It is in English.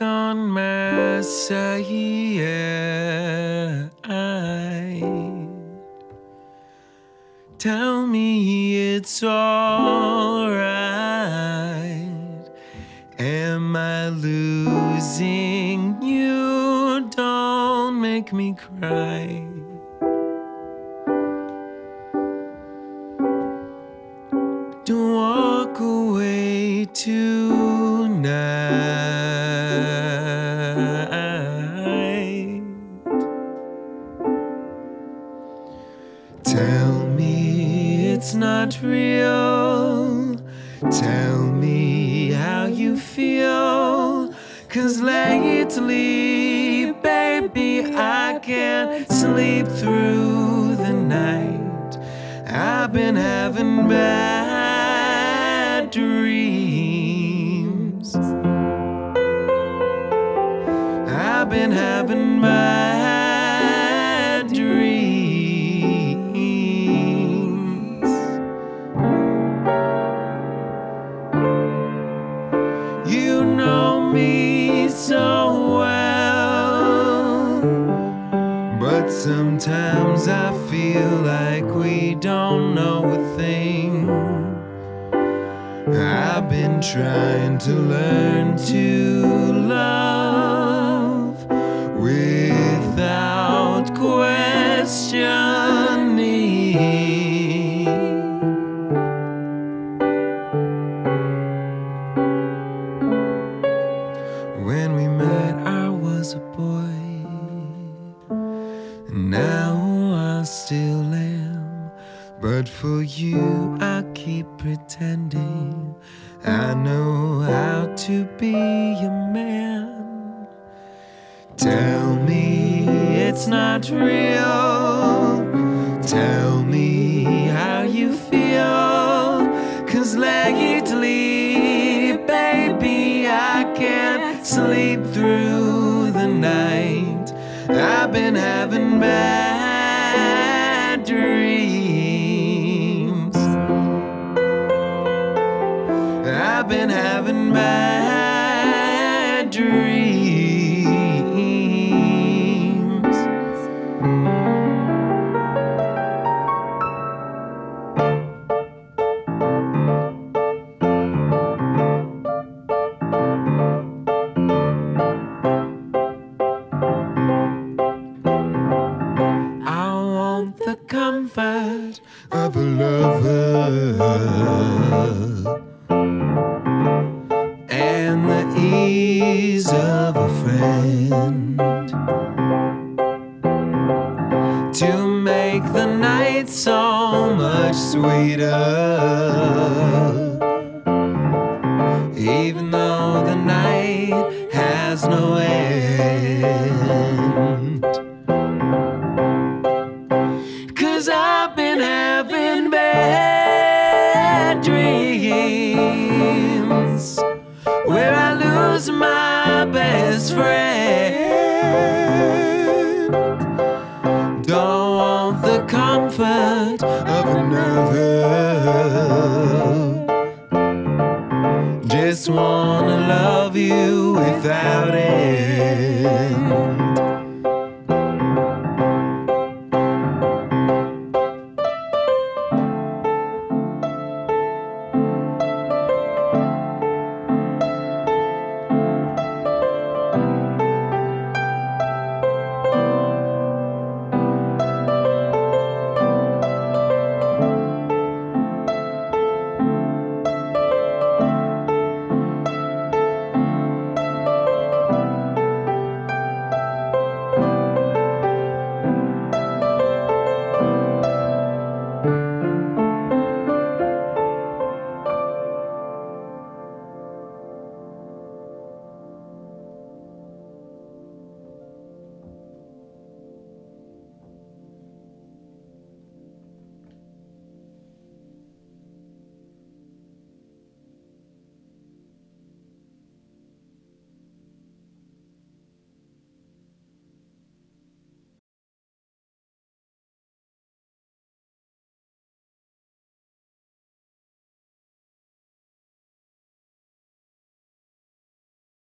on my side. Tell me it's alright. Am I losing you? Don't make me cry. Don't walk away tonight. Tell me it's not real. Tell me how you feel. Cause lately, baby, I can't sleep through the night. I've been having bad sometimes I feel like we don't know a thing. I've been trying to learn to love without you, I keep pretending. I know how to be a man. Tell me it's not real. Tell me how you feel. Cause lately, baby, I can't sleep through the night. I've been having bad I've been having bad dreams. I want the comfort of a lover of a friend to make the night so much sweeter. Even though the night has no end. Cause I've been having bad dreams. Where was my best friend. Don't want the comfort of another. Just wanna love you without end.